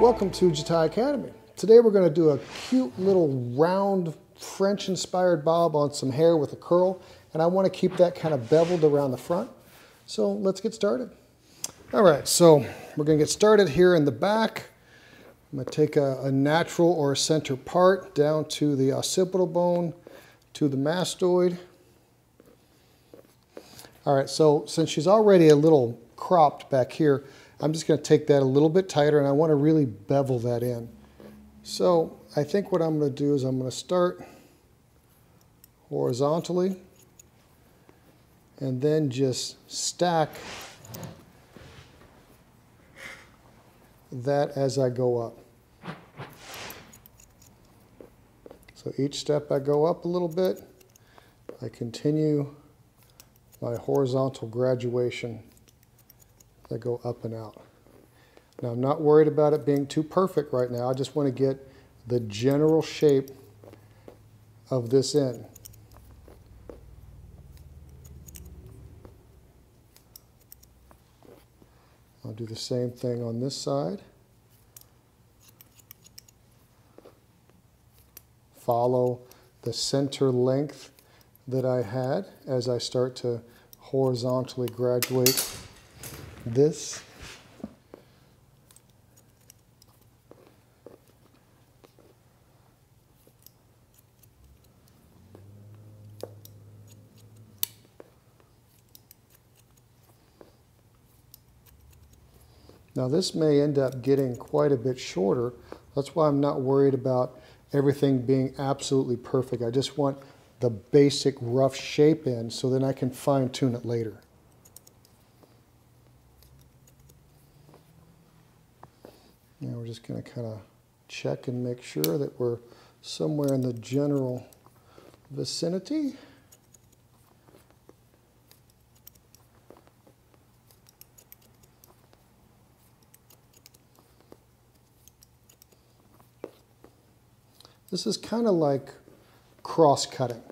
Welcome to Jatai Academy. Today we're going to do a cute little round French inspired bob on some hair with a curl and I want to keep that kind of beveled around the front. So let's get started. All right, so we're going to get started here in the back. I'm going to take a, a natural or a center part down to the occipital bone, to the mastoid. All right, so since she's already a little cropped back here, I'm just going to take that a little bit tighter and I want to really bevel that in. So I think what I'm going to do is I'm going to start horizontally and then just stack that as I go up. So each step I go up a little bit, I continue my horizontal graduation that go up and out. Now I'm not worried about it being too perfect right now. I just want to get the general shape of this end. I'll do the same thing on this side. Follow the center length that I had as I start to horizontally graduate this Now this may end up getting quite a bit shorter. That's why I'm not worried about everything being absolutely perfect. I just want the basic rough shape in so then I can fine tune it later. Now we're just going to kind of check and make sure that we're somewhere in the general vicinity. This is kind of like cross-cutting.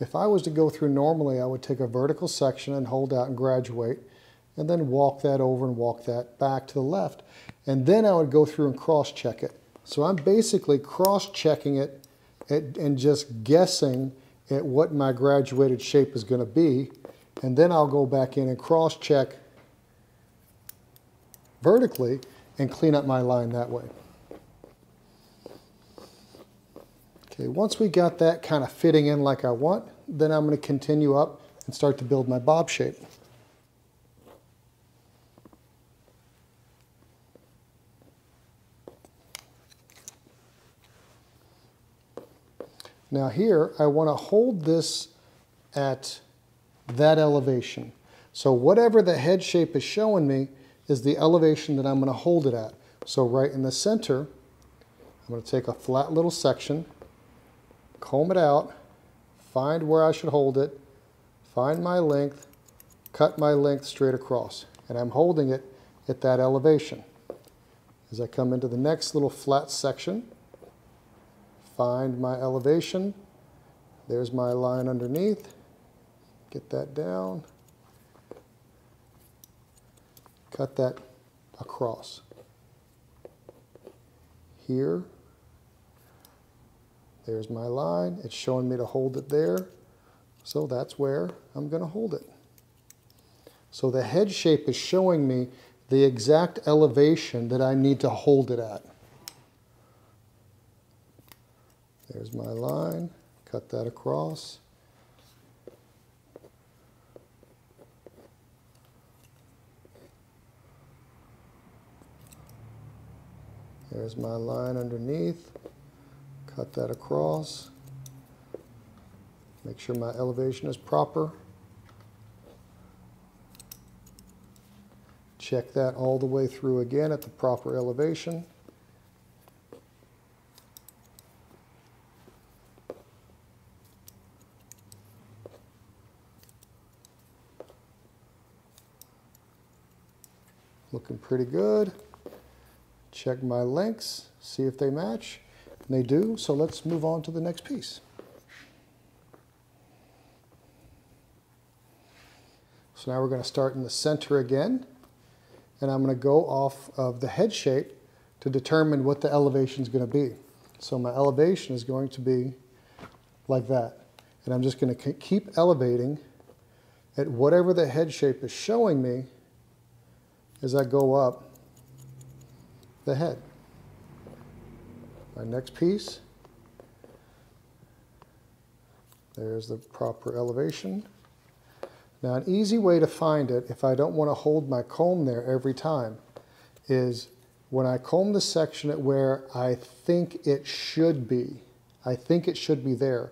If I was to go through normally, I would take a vertical section and hold out and graduate, and then walk that over and walk that back to the left. And then I would go through and cross-check it. So I'm basically cross-checking it and just guessing at what my graduated shape is going to be. And then I'll go back in and cross-check vertically and clean up my line that way. Okay, once we got that kind of fitting in like I want, then I'm going to continue up and start to build my bob shape. Now here, I want to hold this at that elevation. So whatever the head shape is showing me is the elevation that I'm going to hold it at. So right in the center, I'm going to take a flat little section, comb it out, find where I should hold it, find my length, cut my length straight across. And I'm holding it at that elevation. As I come into the next little flat section, find my elevation. There's my line underneath. Get that down. Cut that across. Here, there's my line. It's showing me to hold it there. So that's where I'm going to hold it. So the head shape is showing me the exact elevation that I need to hold it at. There's my line, cut that across. There's my line underneath, cut that across. Make sure my elevation is proper. Check that all the way through again at the proper elevation. Looking pretty good. Check my lengths, see if they match. And they do, so let's move on to the next piece. So now we're going to start in the center again. And I'm going to go off of the head shape to determine what the elevation is going to be. So my elevation is going to be like that. And I'm just going to keep elevating at whatever the head shape is showing me as I go up the head. My next piece, there's the proper elevation. Now an easy way to find it, if I don't want to hold my comb there every time, is when I comb the section at where I think it should be, I think it should be there.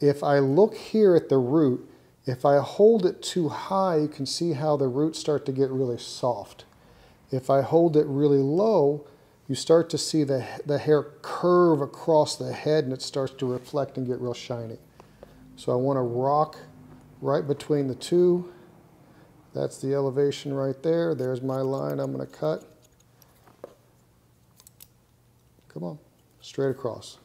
If I look here at the root, if I hold it too high, you can see how the roots start to get really soft. If I hold it really low, you start to see the, the hair curve across the head and it starts to reflect and get real shiny. So I want to rock right between the two. That's the elevation right there. There's my line I'm going to cut. Come on, straight across.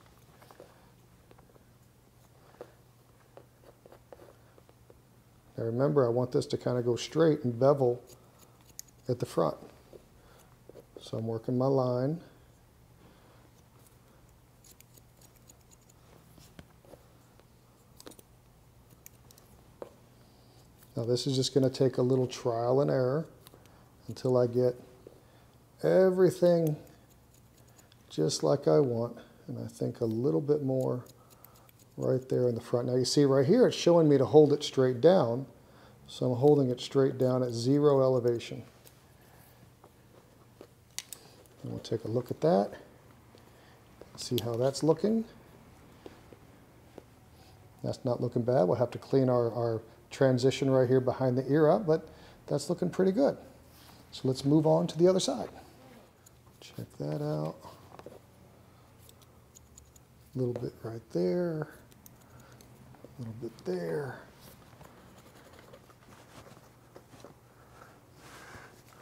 Now remember, I want this to kind of go straight and bevel at the front. So I'm working my line. Now this is just going to take a little trial and error until I get everything just like I want. And I think a little bit more right there in the front. Now you see right here, it's showing me to hold it straight down. So I'm holding it straight down at zero elevation. And we'll take a look at that. See how that's looking. That's not looking bad. We'll have to clean our, our transition right here behind the ear up, but that's looking pretty good. So let's move on to the other side. Check that out. A little bit right there, a little bit there.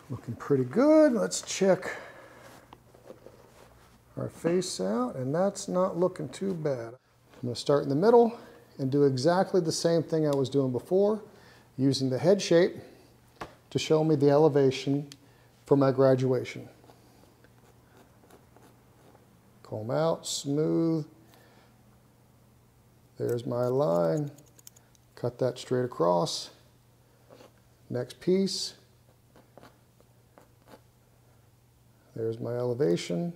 Looking pretty good. Let's check our face out, and that's not looking too bad. I'm going to start in the middle and do exactly the same thing I was doing before, using the head shape to show me the elevation for my graduation. Comb out, smooth, there's my line. Cut that straight across. Next piece. There's my elevation.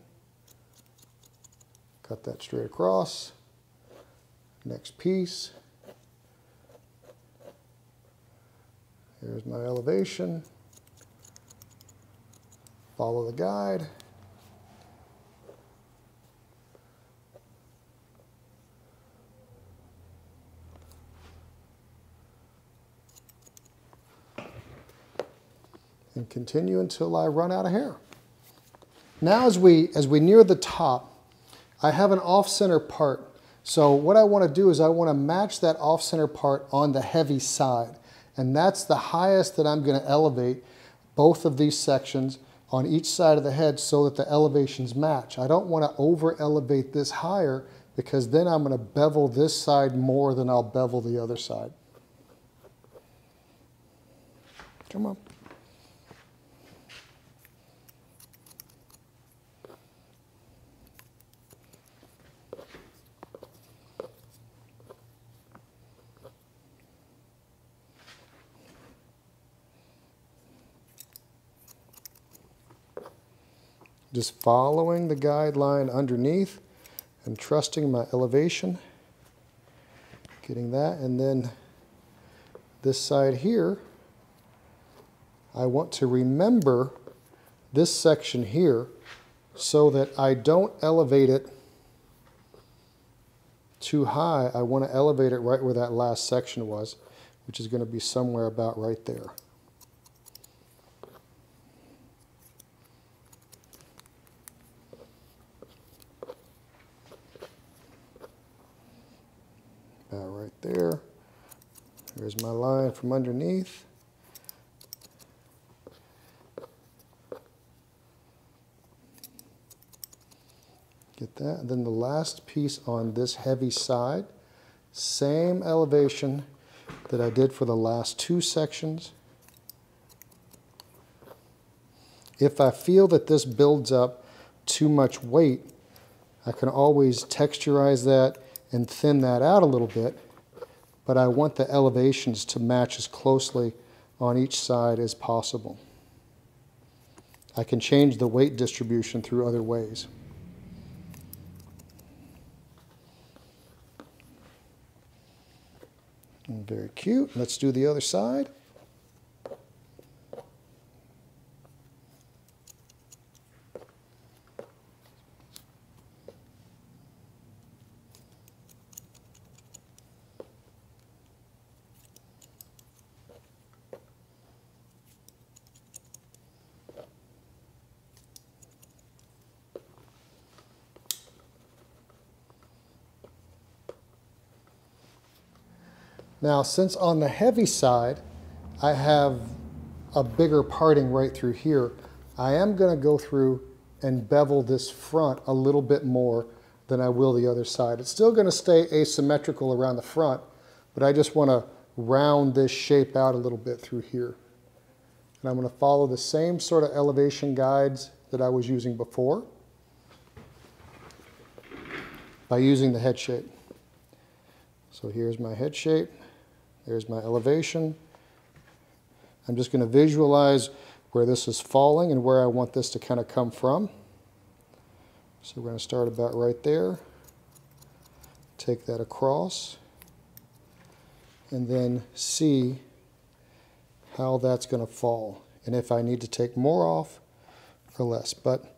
Cut that straight across. Next piece. Here's my elevation. Follow the guide. Continue until I run out of hair. Now as we, as we near the top, I have an off-center part. So what I want to do is I want to match that off-center part on the heavy side. And that's the highest that I'm going to elevate both of these sections on each side of the head so that the elevations match. I don't want to over elevate this higher because then I'm going to bevel this side more than I'll bevel the other side. Come on. Just following the guideline underneath and trusting my elevation. Getting that. And then this side here, I want to remember this section here so that I don't elevate it too high. I want to elevate it right where that last section was, which is going to be somewhere about right there. There. There's my line from underneath. Get that. And then the last piece on this heavy side, same elevation that I did for the last two sections. If I feel that this builds up too much weight, I can always texturize that and thin that out a little bit, but I want the elevations to match as closely on each side as possible. I can change the weight distribution through other ways. Very cute. Let's do the other side. Now, since on the heavy side, I have a bigger parting right through here, I am going to go through and bevel this front a little bit more than I will the other side. It's still going to stay asymmetrical around the front, but I just want to round this shape out a little bit through here. And I'm going to follow the same sort of elevation guides that I was using before by using the head shape. So here's my head shape. There's my elevation. I'm just going to visualize where this is falling and where I want this to kind of come from. So we're going to start about right there. Take that across. And then see how that's going to fall. And if I need to take more off or less. But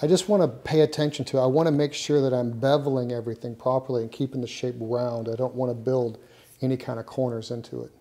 I just want to pay attention to, I want to make sure that I'm beveling everything properly and keeping the shape round. I don't want to build any kind of corners into it.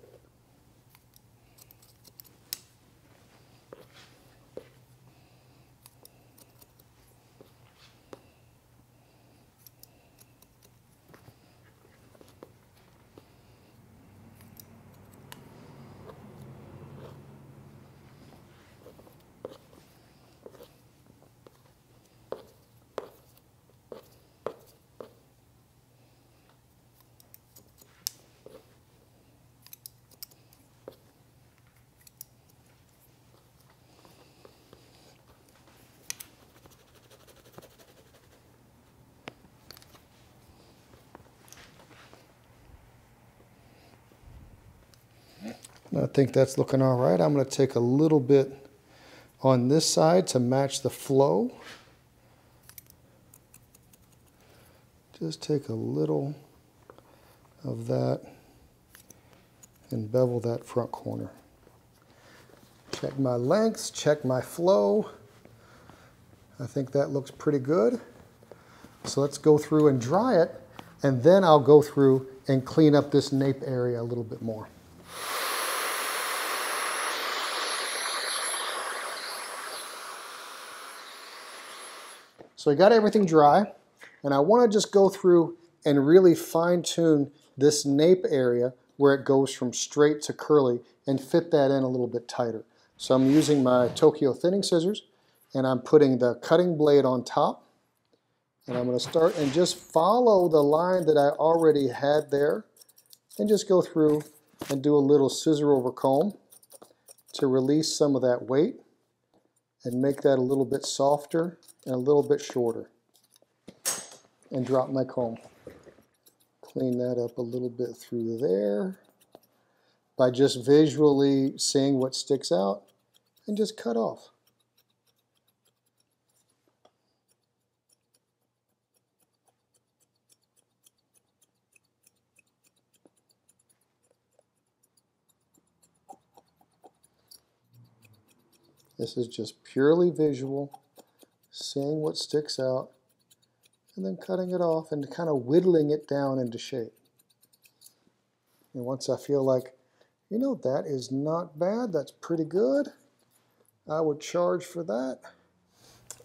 I think that's looking all right. I'm going to take a little bit on this side to match the flow. Just take a little of that and bevel that front corner. Check my lengths, check my flow. I think that looks pretty good. So let's go through and dry it, and then I'll go through and clean up this nape area a little bit more. So I got everything dry, and I want to just go through and really fine tune this nape area where it goes from straight to curly and fit that in a little bit tighter. So I'm using my Tokyo thinning scissors and I'm putting the cutting blade on top and I'm going to start and just follow the line that I already had there and just go through and do a little scissor over comb to release some of that weight and make that a little bit softer and a little bit shorter and drop my comb. Clean that up a little bit through there by just visually seeing what sticks out and just cut off. This is just purely visual seeing what sticks out, and then cutting it off and kind of whittling it down into shape. And once I feel like, you know, that is not bad, that's pretty good, I would charge for that.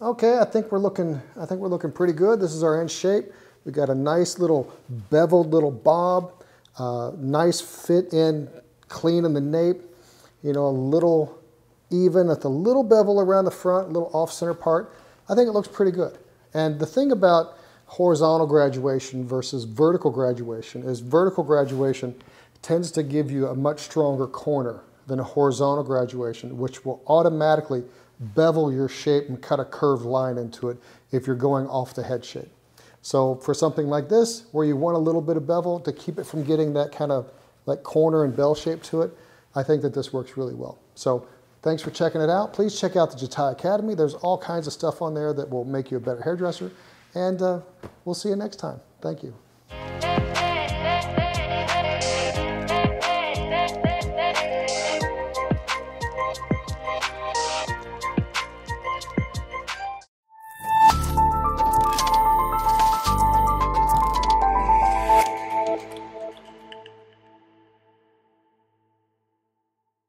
Okay, I think we're looking, I think we're looking pretty good. This is our end shape. We got a nice little beveled little bob, uh, nice fit in, clean in the nape, you know, a little even with a little bevel around the front, a little off center part. I think it looks pretty good. And the thing about horizontal graduation versus vertical graduation is vertical graduation tends to give you a much stronger corner than a horizontal graduation, which will automatically bevel your shape and cut a curved line into it if you're going off the head shape. So for something like this, where you want a little bit of bevel to keep it from getting that kind of like corner and bell shape to it, I think that this works really well. So thanks for checking it out. Please check out the Jatai Academy. There's all kinds of stuff on there that will make you a better hairdresser. And uh, we'll see you next time. Thank you.